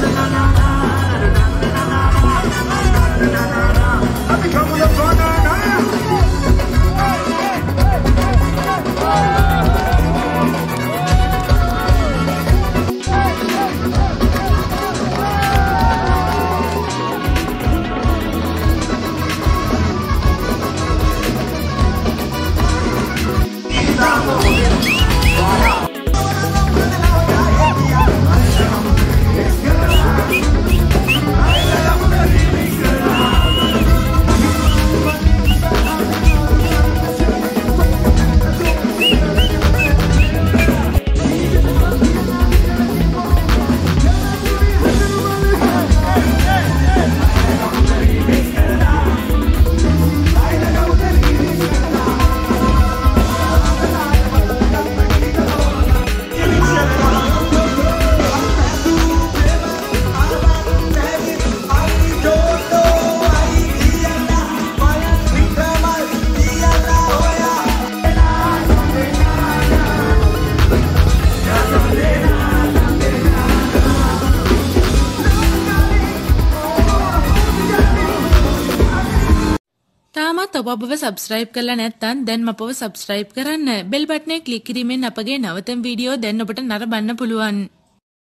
na na na na තාමත් ඔබ අපව සබස්ක්‍රයිබ් කරලා නැත්නම් දැන් අපව සබස්ක්‍රයිබ් කරන්න. බෙල් බටනේ ක්ලික් කිරීමෙන් අපගේ නවතම වීඩියෝ දැන් ඔබට නරඹන්න පුළුවන්.